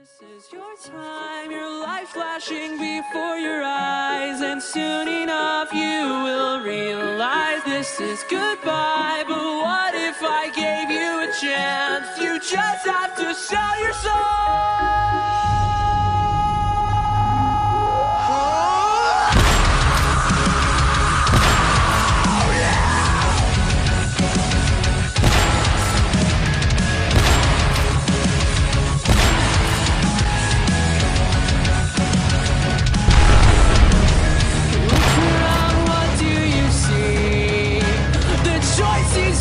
This is your time, your life flashing before your eyes, and soon enough you will realize this is goodbye. But what if I gave you a chance? You just have to sell your soul.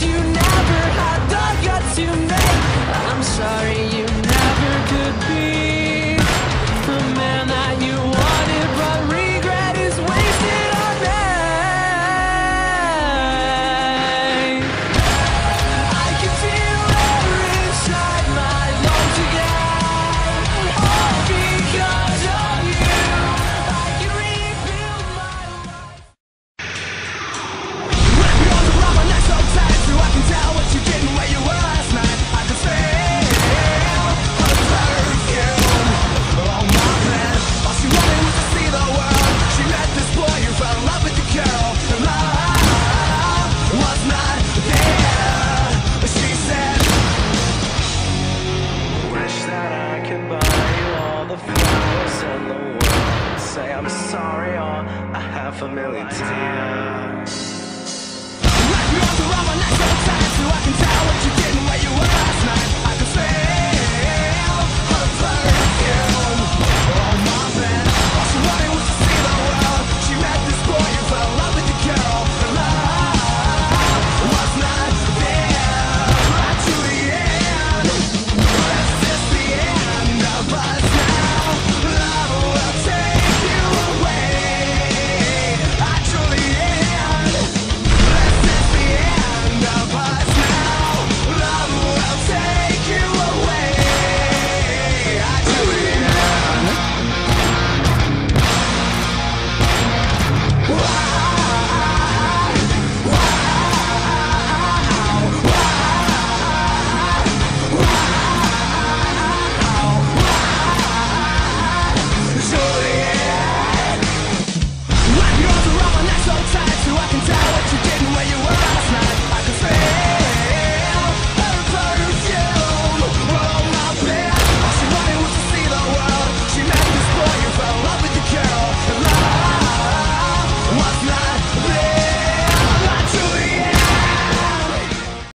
you never had the guts to make. I'm sorry you never could be. I'm sorry, or I have a million times.